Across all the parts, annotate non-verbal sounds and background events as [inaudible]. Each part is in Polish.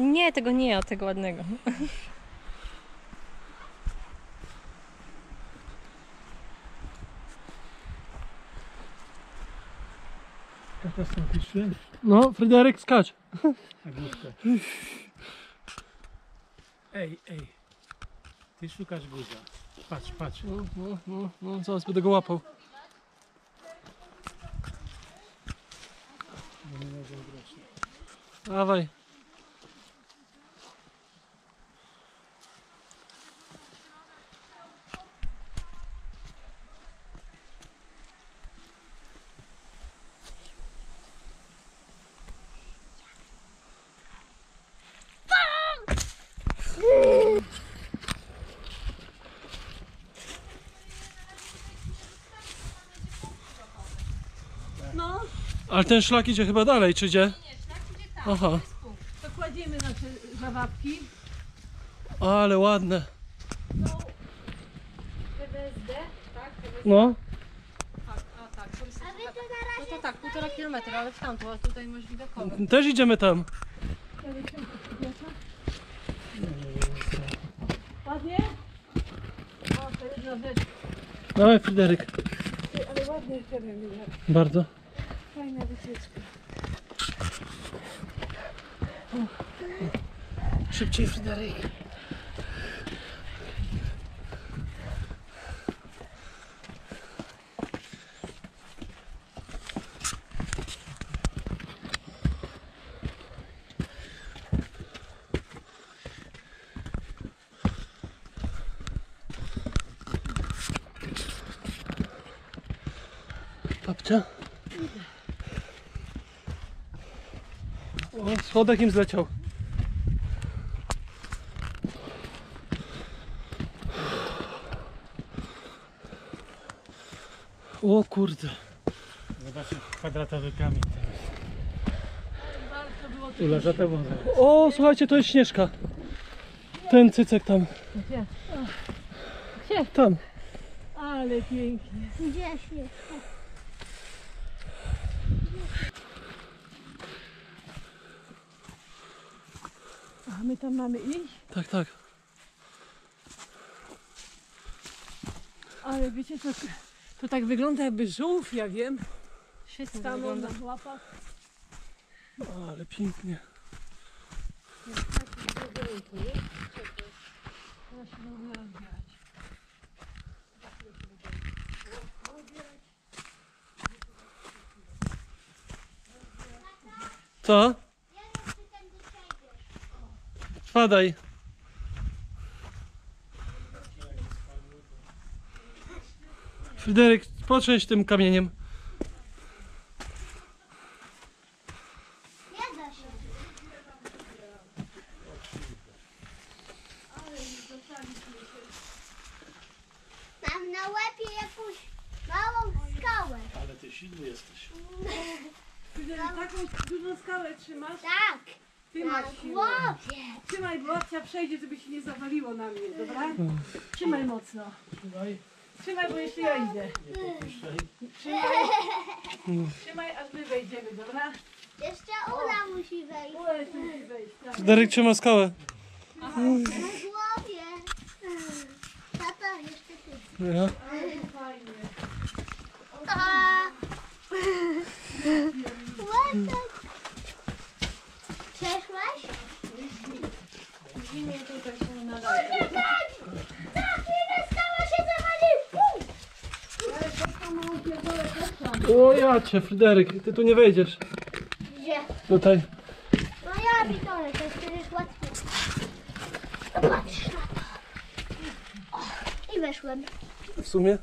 Nie, tego nie, o tego ładnego. Katastroficzny. No, Fryderyk, skacz. Ej, ej. Ty szukasz guza. Patrz, patrz. No, no, no, no, zaraz będę go łapał. Dawaj. Ten szlak idzie chyba dalej, czy gdzie? Aha, to kładziemy nasze zabawki. ale ładne. PWSD, tak? No, Tak, a tak. No to tak, półtora kilometra, ale w tamto, a tutaj masz widokowe. też idziemy tam. Ładnie? O, to jedna rzecz. Dawaj, Fryderyk. Ale ładny teren jest. Bardzo. Fajna wycieczka. Szybciej, Fryderyk. Schodek im zleciał. O kurde. Zobaczcie, kwadratowy kamień teraz. Warto było Tu leża to woda. O, słuchajcie, to jest Śnieżka. Ten cycek tam. Gdzie? Tam. Ale pięknie. Gdzie się? A my tam mamy iść? Tak, tak. Ale wiecie co, to tak wygląda jakby żółw, ja wiem. To Stanął na łapach. Ale pięknie. Się. Co? Spadaj. Fryderyk, potrzęść tym kamieniem. Nie da się. Mam na łapie jakąś małą skałę. Ale ty silny jesteś. [laughs] Taką dużą skałę trzymasz? Tak, Masz siłę. głowie. Trzymaj, bo babcia przejdzie, żeby się nie zawaliło na mnie, dobra? Trzymaj mocno. Trzymaj, Trzymaj, bo jeszcze ja idę. Trzymaj. Trzymaj, aż my wejdziemy, dobra? Jeszcze Ula musi wejść. Ula jeszcze musi wejść, tak. Fryderyk trzyma skałę. Na głowie. Tata, jeszcze ty. Ja. Fajnie. A. Ładek. Przeszłaś? Zimie tutaj się nadaje. Tak! Tak, jedna skała się zawalił! Cię, Fryderyk, ty tu nie wejdziesz. Gdzie? Tutaj. No ja pitole, to jest przecież łatwiej. No patrz na to. O, I weszłem. W sumie.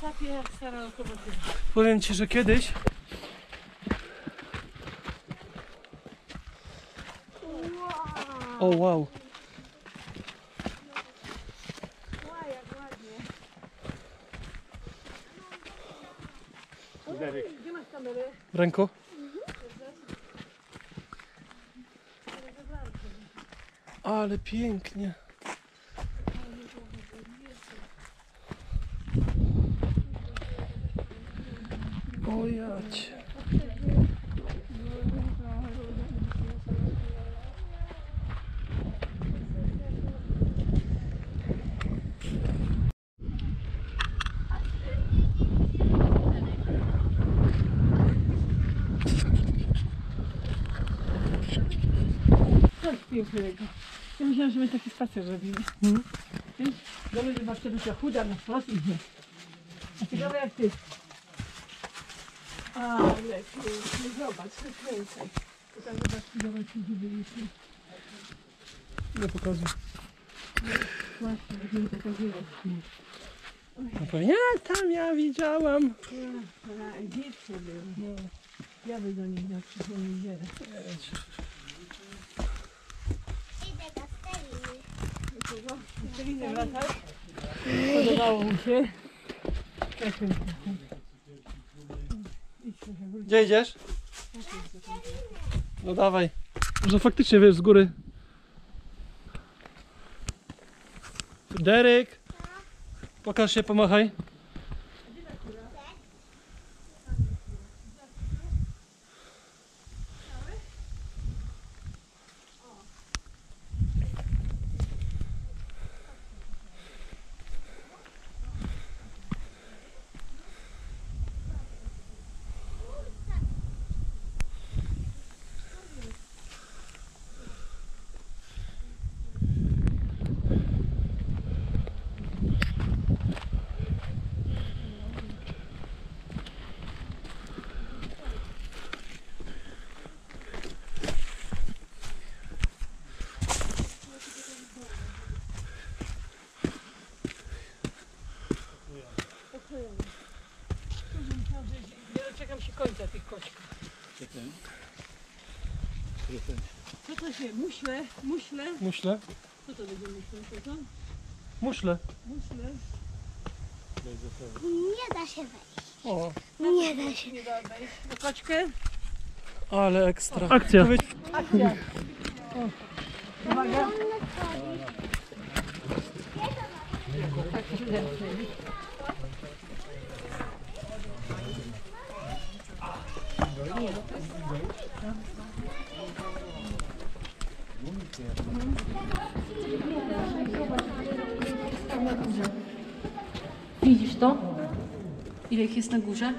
Sapie jak stara lokomotywa. Powiem ci, że kiedyś O wow. Derek. Gdzie masz kamerę? W ręku? Ale pięknie. O jacie. Pięknego. Ja myślałam, że my taki spacer robimy. Mhm. Wiesz? Dobra, że babcia była chuda na wprost i nie. A ciekawe jak ty. Ale pięknie, zobacz, kręcaj. Tutaj zobacz, zobacz, gdzie byliśmy. Nie pokazuję. Właśnie, będziemy pokazywać. No to ja tam ja widziałam. A, dziecko było. No. Ja by do nich na przyszłą niedzielę. Idę do Steliny. Celinę wracać. Podobało mu się. Gdzie idziesz? No dawaj. Może faktycznie wiesz z góry. Derek! Pokaż się, pomachaj. Się? Muśle? Muśle? Muśle. Co to będzie muśle? Co to? Muśle. Muśle? Nie da się wejść. O, Nie da się. Nie da wejść. Na koczkę? ale ekstra. Akcja. Akcja. Uwaga. Tak się zemknę. Widzisz to? Ile ich jest na górze?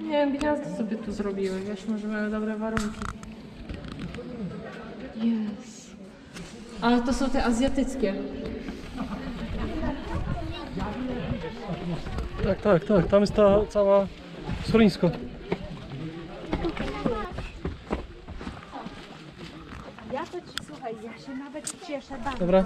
Nie wiem, gniazdo sobie tu zrobiły, wiesz, może mają dobre warunki. Jest. Ale to są te azjatyckie. Tak, tak, tak. Tam jest ta cała schronisko. Ja to ci słuchaj, ja się nawet cieszę bardzo. Dobra.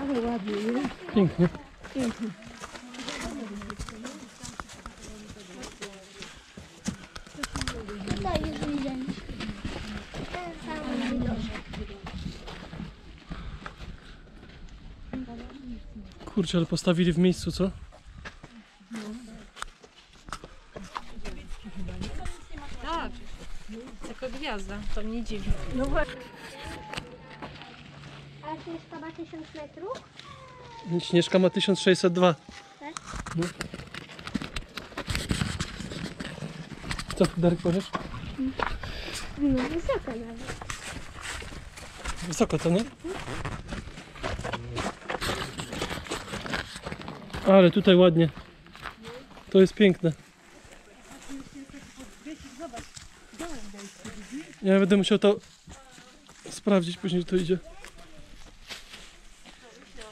Ale ładnie, nie? Pięknie. Tutaj już widzieliśmy. Ten sam. Kurczę, ale postawili w miejscu, co? Tak. Tylko gwiazda, to mnie dziwi. No właśnie. A śnieżka ma 1000 metrów? Śnieżka ma 1602. Tak? No. Co, Darek, powiesz? No wysoko nawet. Wysoko to, nie? Ale tutaj ładnie. To jest piękne. Ja będę musiał to sprawdzić, później to idzie.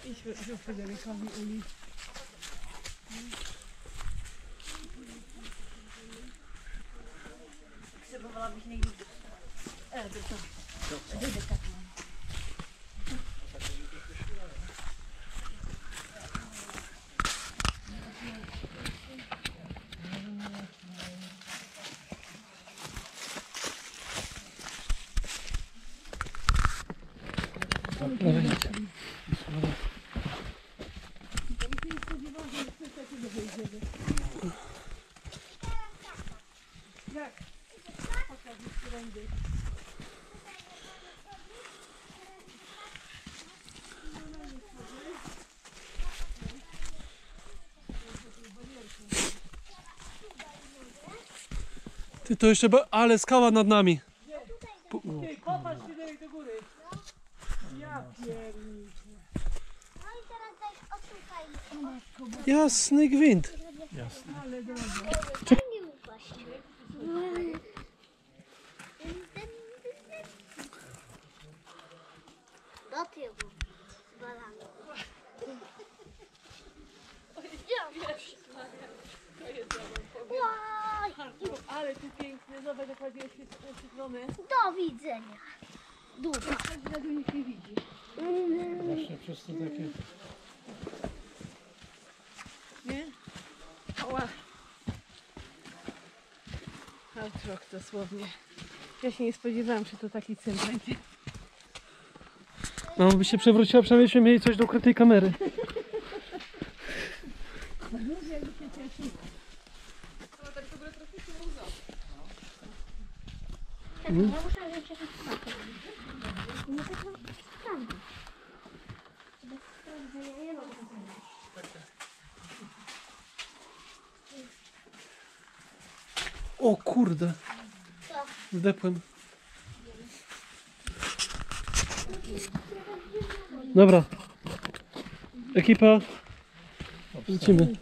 Idźmy do Fryderykowi Uli. Ty to jeszcze, ba- ale skała nad nami. Ty, popatrz Fryderyk do góry. Ja pierniczę. No i teraz daj odsłuchaj. Jasny gwint. Daj mi upaść. Do tyłu. Z balami. Łaj! Ale tu pięknie, zobacz jak ładnie oświe- oświetlone. Do widzenia. Dupa. Tego nikt nie widzi. Właśnie przez to takie... Nie? Ała. Hard rock dosłownie. Ja się nie spodziewałam, że to taki cel będzie. No, by się przewróciła, przynajmniej mieli coś do ukrytej kamery. Ja muszę pakę. Nie tak mam sprawdzić. Bez sprawdzenia nie mogę zrobić. O kurde. Zdepłem. Dobra. Ekipa. Lecimy.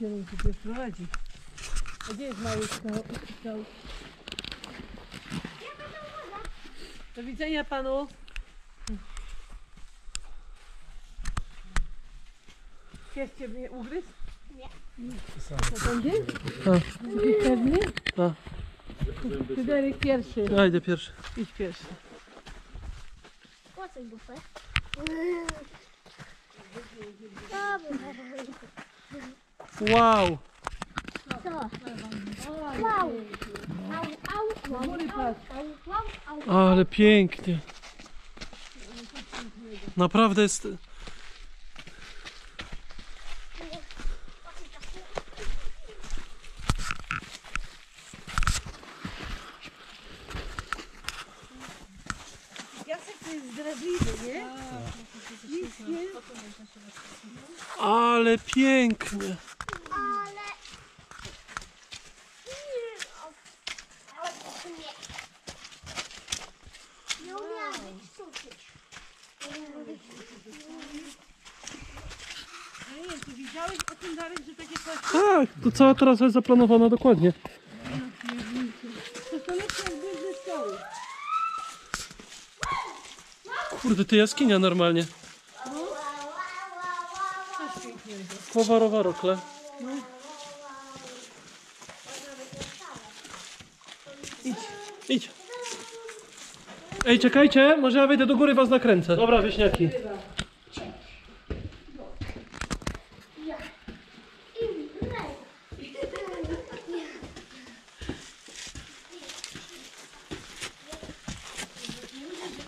Gdzie jest mały skał? skał? Do widzenia panu. Pies cię mnie ugryzł? Nie. To będzie? Jesteś pewny? Tak. Fryderyk pierwszy. Ja idę pierwszy. Idź pierwszy. Płacaj. Dobra. Wow. Ale pięknie. Naprawdę jest. Ale pięknie. Ale... Nie umiałam być czuczyć. A nie, ty widziałeś o tym Darek, że takie coś... Tak, to cała trasa jest zaplanowana dokładnie. Kurde, ty jaskinia normalnie. Powarowa rokle. Idź. Idź. Ej, czekajcie, może ja wejdę do góry was nakręcę. Dobra, wieśniaki.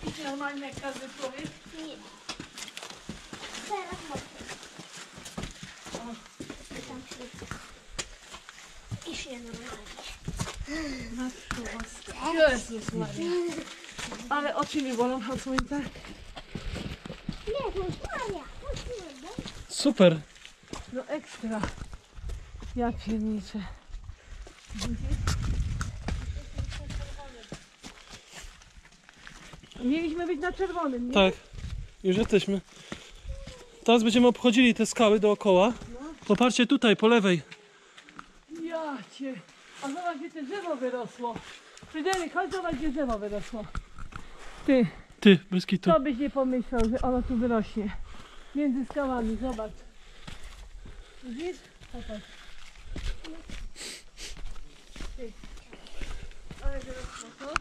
Idź normalnie jak każdy człowiek. Nie. Teraz mocno. Tam się... Się normalnie. Jezus Maria. Ale oczy mi bolą od słońca. Jezus Maria. Super. No ekstra. Ja pierniczę. Mieliśmy być na czerwonym, nie? Tak, już jesteśmy. Teraz będziemy obchodzili te skały dookoła. Popatrzcie tutaj, po lewej. Cię. A zobacz, gdzie te drzewo wyrosło. Fryderyk, chodź zobacz, gdzie drzewo wyrosło. Ty, Ty, bez kitu. kto byś nie pomyślał, że ono tu wyrośnie. Między skałami, zobacz. Widzisz? Popatrz. Ty. Ale wyrosło?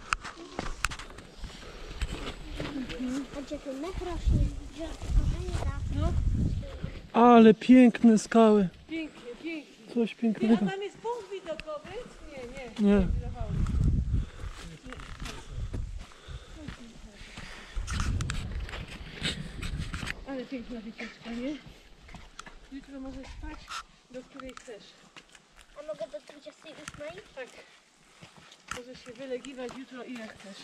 A mech rośnie? Drzewko, No, Ale piękne skały. pięknie, pięknie. Coś Ty, a pięknego. tam jest widokowy? Nie, nie. Nie. Wydawało mi się. Ale piękna wycieczka, nie? Jutro możesz spać, do której chcesz. A mogę do 28? Tak. Możesz się wylegiwać jutro ile chcesz.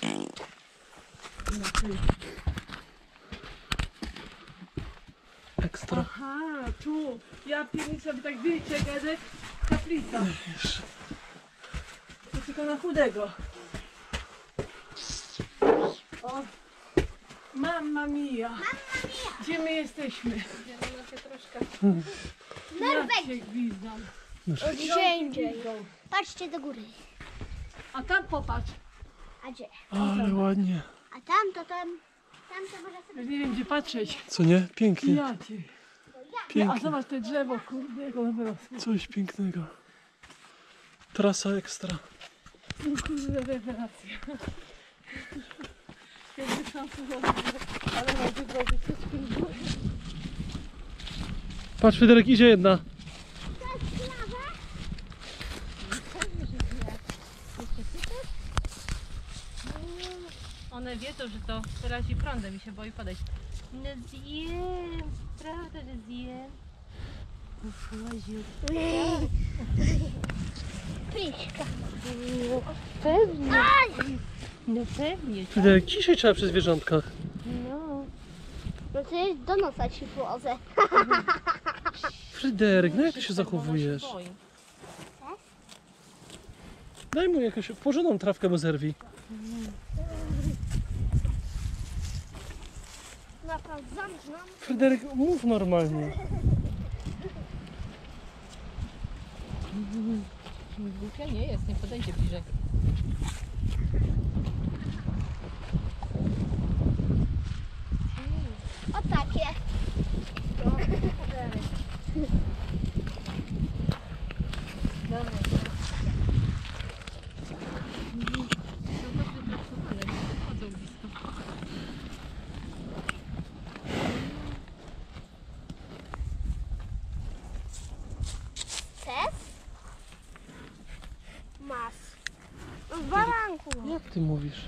Ekstra. Aha, tu. Ja pierniczę, by tak wiecie, Gedek, kaplica. To tylko na chudego. O. Mamma mia. Gdzie my jesteśmy? Gwizdam. Gdzie indziej. Patrzcie do góry. A tam popatrz. A gdzie? Ale ładnie. A tam to tam. Tam to może sobie. Już nie wiem gdzie patrzeć. Co nie? Pięknie. Ja cię. A Pięknie. zobacz te drzewo, kurde, jak ono wyrosło. Coś pięknego. Trasa ekstra. No kurde, rewelacja. Jakby tam ale na wybrał wycieczkę w górę. Patrz, Fryderyk, idzie jedna. One wiedzą, że to razi prądem i się boi podejść. No zjem, prawda, że zjem. Uchodził. Pryszka. Pewnie. No pewnie. tak. Fryderyk, ciszej trzeba przy zwierzątkach. No. No to jest do nosa ci włozę. Fryderyk, no jak ty się Ona zachowujesz? boi. Daj mu jakąś porządną trawkę, bo zerwi. Fryderyk, mów normalnie. Głupia nie jest, nie podejdzie bliżej. Jak ty mówisz?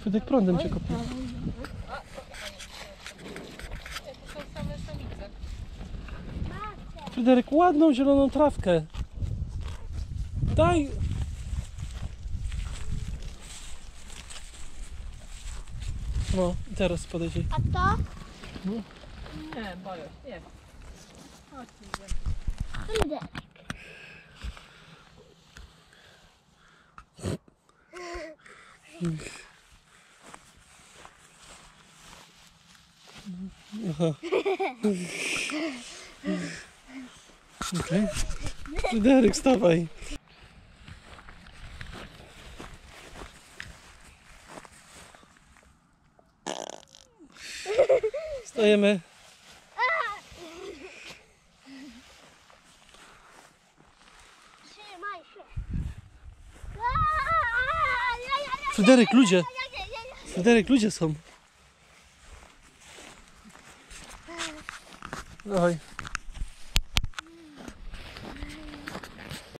Fryderyk prądem cię kopie. Fryderyk, ładną zieloną trawkę. Daj. No, i teraz podejdzie. A to? Nie, boję się. Nie. Idę. Okej. [laughs] Fryderyk, stawaj. Stajemy. Trzymaj się. Aaa, Fryderyk, ludzie. Fryderyk, ludzie są. Dawaj.